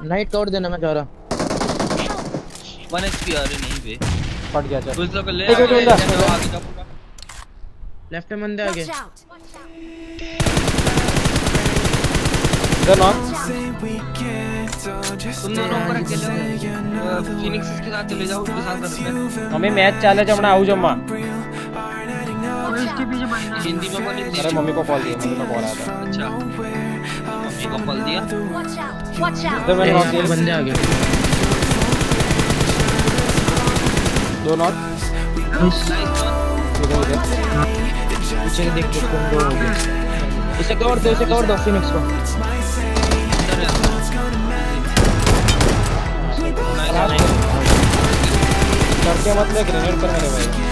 Night cover देना मैं चाह रहा। वन एचपी आ रहे नहीं बे फट गया चल। घुस को ले एक एक बंदा आगे का पूरा। लेफ़्ट में बंदे आ गए देना तुम दोनों ऊपर अकेले हो। फिनिक्स के साथ चले जाओ उसके साथ करते हमें मैच चाले छ हमणा आऊ जम्मा। हिंदी में बोलिए अरे मम्मी को कॉल दिया मम्मी का कॉल आया था अच्छा। को दिया। दो पीछे देख के कौन दो हो गए। इसे कवर दो इसे कवर दो फिनिक्स को। इधर है नाइस करके मत ग्रेनेड कर मेरे भाई।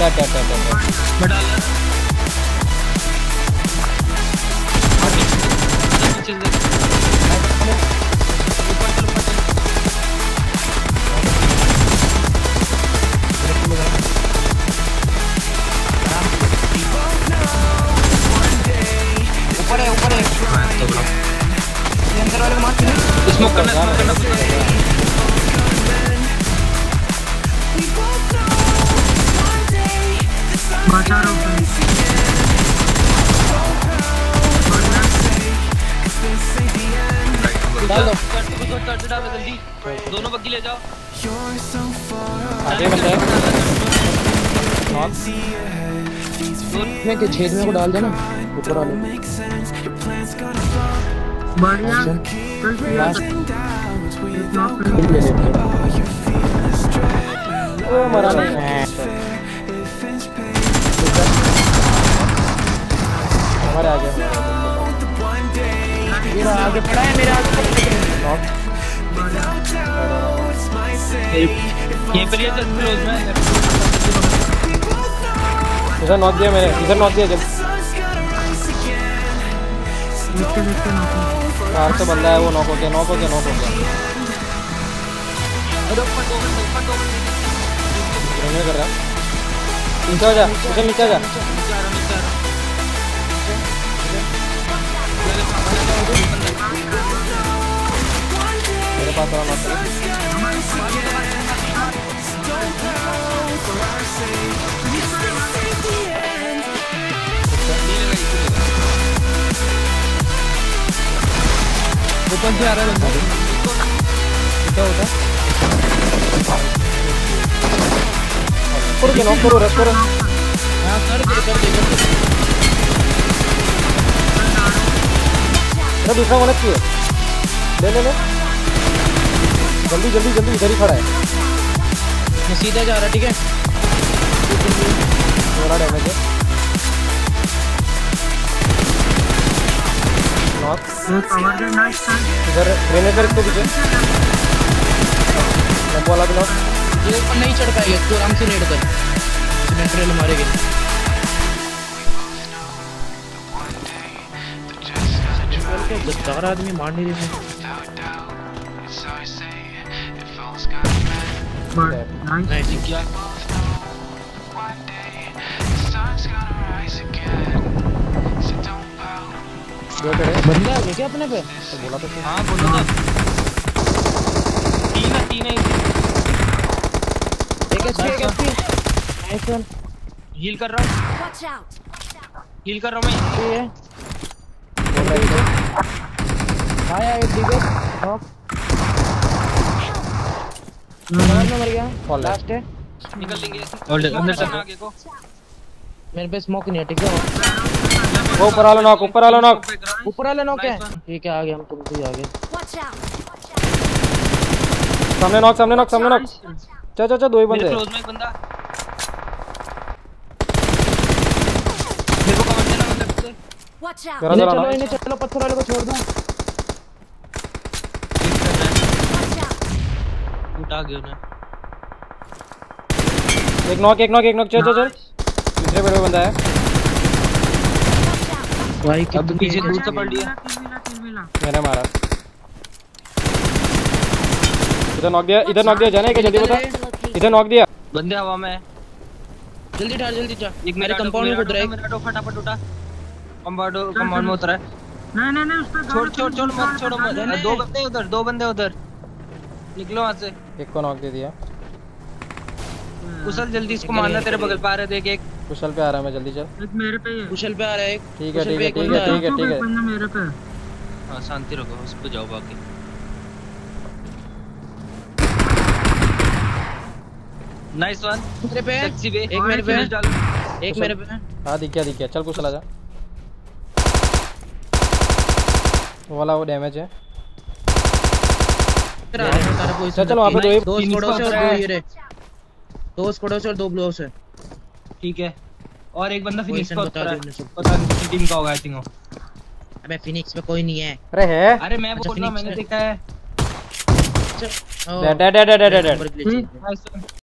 ला पीछे से देख। ऊपर चल ऊपर है ऊपर है। ये अंदर वाले डाल दो चढ़ जल्दी दोनों बग्गी ले जाओ आगे बंदा है के छेद में को डाल देना ऊपर वाले बढ़िया लास्ट ले लेते हैं ओ मरा नहीं हमारे आगे मेरा आगे पड़ा है मेरा आगे पड़ा नॉक यहीं पर ये चल क्लोज में इधर नॉक दिया मैंने इधर नॉक दिया जब कार से बंदा है वो नॉक हो गया नॉक हो गया नॉक हो गया। कर रहा नीचे जा नीचे जा। मेरे पास वाला नॉक ऊपर से आ रहा है बंदा क्या होता है करो के नॉक करो रश करो हाँ कर दे कर दे कर दे अरे जल्दी जल्दी जल्दी इधर ही खड़ा है। मैं सीधा जा रहा ठीक है? थोड़ा डैमेज है। इधर ग्रेनेड कर इसको पीछे। लंबो वाला भी ये ऊपर नहीं चढ़ पाएगा तू आराम से रेड कर। सीमेंट रेल मारेगा चार आदमी मार नहीं रहे नाइस नाइस क्या दो खड़े बंदे आ गए क्या अपने पे तो बोला तो। हाँ। बोलो ना तीन है तीन है एक एचपी एक एचपी नाइस वन हील कर रहा हूँ। हील कर रहा हूँ। मैं ये है आया एक डिगर नॉक में मर गया। लास्ट है। निकल लेंगे और अंदर करना आगे को। मेरे पे स्मोक नहीं है ठीक है? वो ऊपर वाला नॉक ऊपर वाला नॉक ऊपर वाले नॉक है? ठीक है आ गए हम तुम भी आ गए सामने नॉक सामने नॉक सामने नॉक चल चल चल दो ही मेरे बंदे क्लोज में एक बंदा। मेरे को कवर देना मतलब से जरा चलो इन्हें चलो पत्थर वाले को छोड़ दो। उठा गया उन्हें। एक नॉक एक नॉक एक नॉक चल चल चल। तीसरे पेड़ पे बंदा है। भाई अब पीछे दूर से पड़ लिया मैंने मारा। इधर नॉक दिया इधर नॉक दिया जाने के जल्दी बता इधर नॉक दिया। बंदे हवा में। जल्दी उठा जल्दी उठा। एक मेरे कंपाउंड में रहा है। मेरा फटाफट उठा। कंपाउंड कंपाउंड में उतरा है। नहीं नहीं नहीं उसका छोड़ छोड़ छोड़ मत छोड़ो मत। दो बंदे उधर दो बंदे उधर। निकलो वहाँ से। एक को नॉक दे दिया। कुशल जल्दी इसको मारना तेरे बगल पे आ रहा है देख एक। कुशल पे आ रहा है मैं जल्दी चल। एक मेरे पे है कुशल पे आ रहा है एक। ठीक है ठीक है ठीक है ठीक है ठीक है। बंदा मेरे पे है। हाँ शांति रखो उस पे जाओ बाकी। नाइस वन मेरे पे है। सेक्सी वे एक मेरे पे डाल। एक मेरे पे है। हाँ दिख गया दिख गया चल कुशल आ जा। वाला वो डैमेज है। फिर आ रहे सारा कोई चल चल पे दो दो स्क्वाडों से और दो ये रहे दो स्क्वाडों से और दो ब्लो से ठीक है। और एक बंदा फिनिक्स का उतर पता नहीं किसी टीम का होगा आई थिंक अबे फिनिक्स में कोई नहीं है। अरे है? अरे मैं अच्छा, बोल रहा मैंने देखा है। Dead dead dead dead dead.